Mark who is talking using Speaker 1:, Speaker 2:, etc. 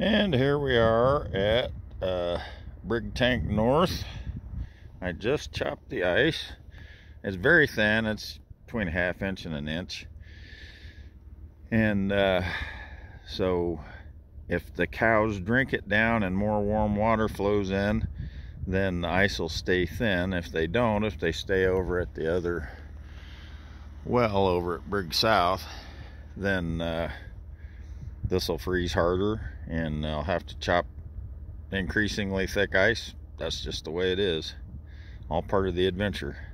Speaker 1: And here we are at uh, Brig Tank North. I just chopped the ice. It's very thin. It's between a half inch and an inch. And uh, so if the cows drink it down and more warm water flows in, then the ice will stay thin. If they don't, if they stay over at the other well over at Brig South, then uh, this will freeze harder and I'll have to chop increasingly thick ice. That's just the way it is. All part of the adventure.